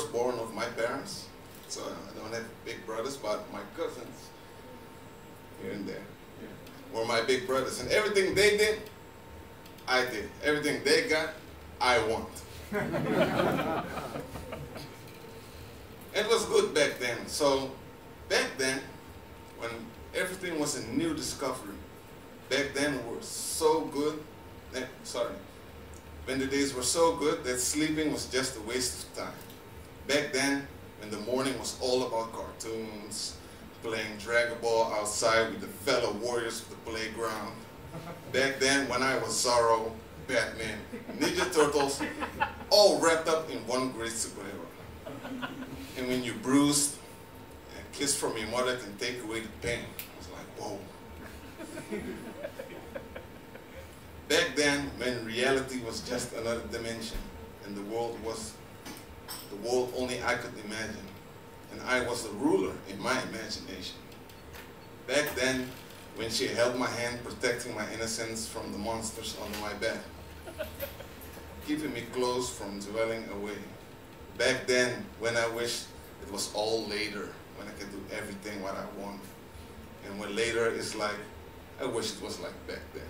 firstborn of my parents, so I don't have big brothers, but my cousins here and there yeah. were my big brothers. And everything they did, I did. Everything they got, I want. it was good back then. So back then, when everything was a new discovery, back then we were so good, that, sorry, when the days were so good that sleeping was just a waste of time. Back then, when the morning was all about cartoons, playing Dragon Ball outside with the fellow warriors of the playground. Back then, when I was Zorro, Batman, Ninja Turtles, all wrapped up in one great superhero. And when you bruised, a kiss from your mother can take away the pain. I was like, whoa. Back then, when reality was just another dimension, and the world was the world only I could imagine, and I was the ruler in my imagination. Back then, when she held my hand protecting my innocence from the monsters under my bed, keeping me close from dwelling away. Back then, when I wished it was all later, when I could do everything what I want. And when later is like, I wish it was like back then.